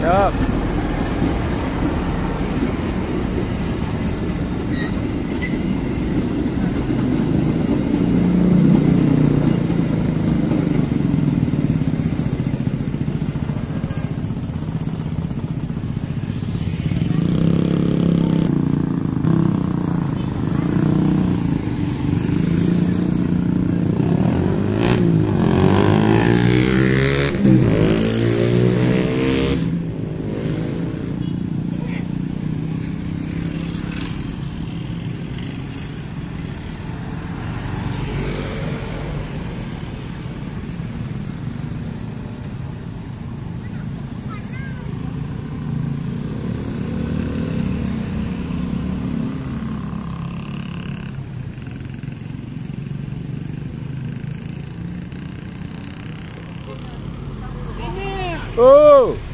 Yup. Oh.